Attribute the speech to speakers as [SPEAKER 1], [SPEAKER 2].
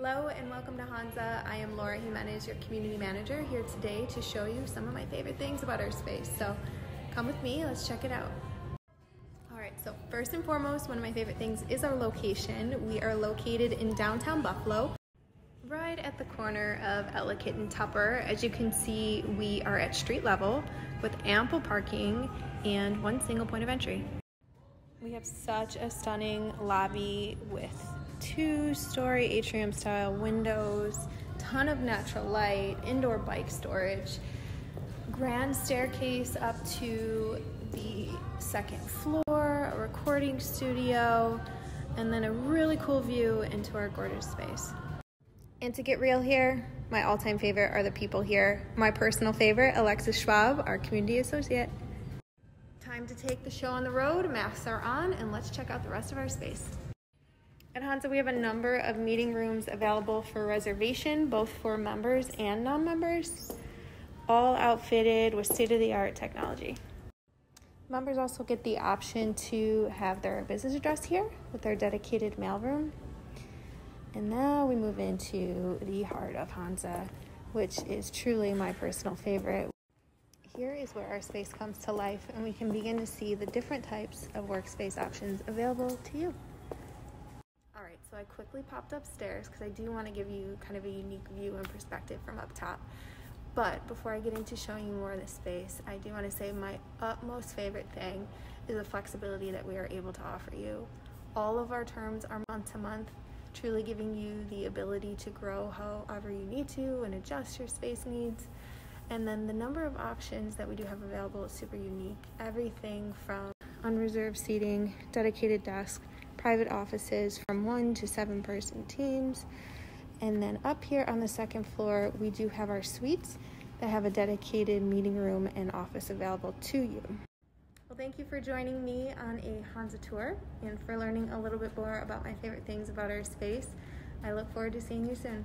[SPEAKER 1] Hello and welcome to Hansa. I am Laura Jimenez, your community manager, here today to show you some of my favorite things about our space. So come with me, let's check it out. All right, so first and foremost, one of my favorite things is our location. We are located in downtown Buffalo, right at the corner of Ellicott and Tupper. As you can see, we are at street level with ample parking and one single point of entry. We have such a stunning lobby with two story atrium style windows, ton of natural light, indoor bike storage, grand staircase up to the second floor, a recording studio, and then a really cool view into our gorgeous space. And to get real here, my all time favorite are the people here. My personal favorite, Alexis Schwab, our community associate. Time to take the show on the road, masks are on, and let's check out the rest of our space. At Hansa, we have a number of meeting rooms available for reservation, both for members and non members, all outfitted with state of the art technology. Members also get the option to have their business address here with their dedicated mailroom. And now we move into the heart of Hansa, which is truly my personal favorite. Here is where our space comes to life, and we can begin to see the different types of workspace options available to you. So I quickly popped upstairs because I do want to give you kind of a unique view and perspective from up top. But before I get into showing you more of the space, I do want to say my utmost favorite thing is the flexibility that we are able to offer you. All of our terms are month to month, truly giving you the ability to grow however you need to and adjust your space needs. And then the number of options that we do have available is super unique. Everything from unreserved seating, dedicated desk, private offices from one to seven person teams. And then up here on the second floor, we do have our suites that have a dedicated meeting room and office available to you. Well, thank you for joining me on a Hansa tour and for learning a little bit more about my favorite things about our space. I look forward to seeing you soon.